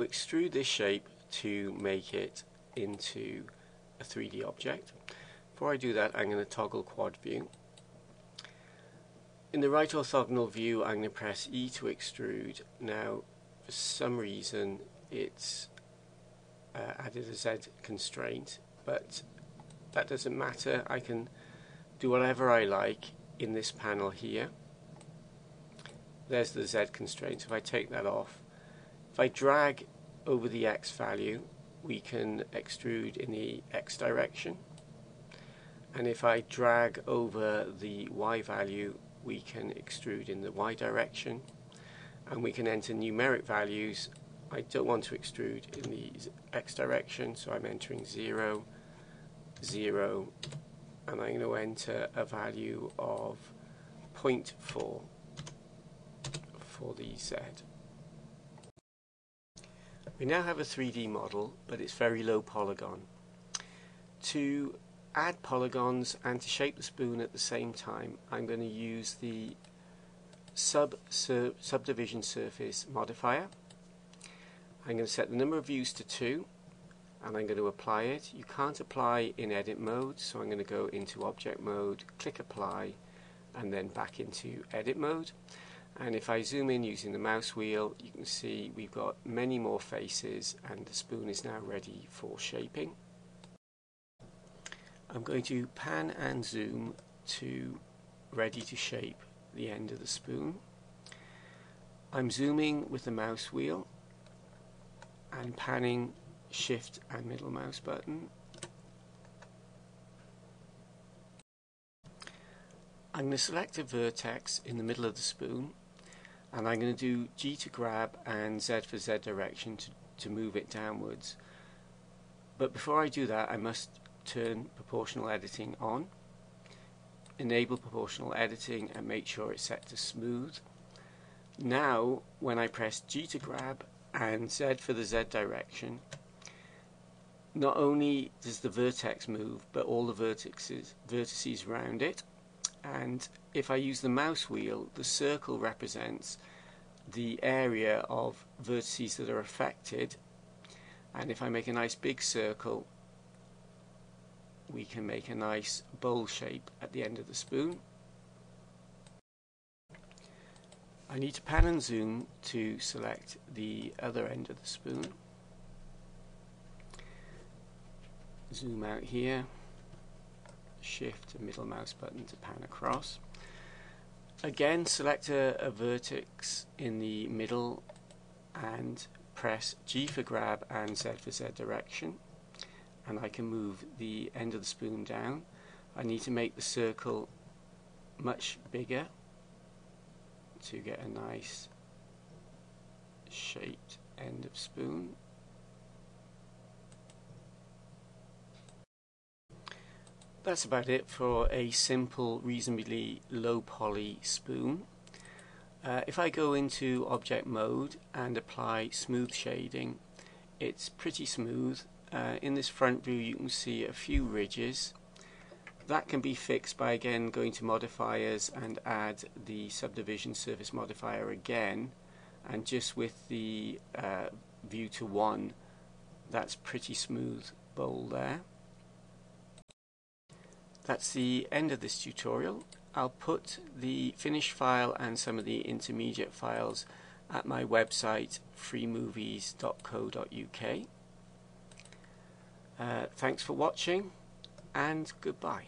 extrude this shape to make it into a 3D object. Before I do that I'm going to toggle quad view. In the right orthogonal view I'm going to press E to extrude. Now for some reason it's uh, added a Z constraint but that doesn't matter. I can do whatever I like in this panel here. There's the Z constraint. If I take that off if I drag over the X value, we can extrude in the X direction. And if I drag over the Y value, we can extrude in the Y direction. And we can enter numeric values. I don't want to extrude in the X direction, so I'm entering 0, 0, and I'm going to enter a value of 0.4 for the Z. We now have a 3D model, but it's very low polygon. To add polygons and to shape the spoon at the same time, I'm going to use the sub sur subdivision surface modifier. I'm going to set the number of views to 2 and I'm going to apply it. You can't apply in edit mode, so I'm going to go into object mode, click apply, and then back into edit mode and if I zoom in using the mouse wheel you can see we've got many more faces and the spoon is now ready for shaping. I'm going to pan and zoom to ready to shape the end of the spoon. I'm zooming with the mouse wheel and panning shift and middle mouse button. I'm going to select a vertex in the middle of the spoon and I'm going to do G to grab and Z for Z direction to, to move it downwards. But before I do that I must turn proportional editing on, enable proportional editing and make sure it's set to smooth. Now when I press G to grab and Z for the Z direction not only does the vertex move but all the vertices, vertices around it and if I use the mouse wheel the circle represents the area of vertices that are affected and if I make a nice big circle we can make a nice bowl shape at the end of the spoon. I need to pan and zoom to select the other end of the spoon. Zoom out here shift and middle mouse button to pan across. Again select a, a vertex in the middle and press G for grab and Z for Z direction and I can move the end of the spoon down. I need to make the circle much bigger to get a nice shaped end of spoon. That's about it for a simple, reasonably low poly spoon. Uh, if I go into object mode and apply smooth shading, it's pretty smooth. Uh, in this front view you can see a few ridges. That can be fixed by again going to modifiers and add the subdivision surface modifier again and just with the uh, view to 1 that's pretty smooth bowl there. That's the end of this tutorial. I'll put the finished file and some of the intermediate files at my website freemovies.co.uk. Uh, thanks for watching and goodbye.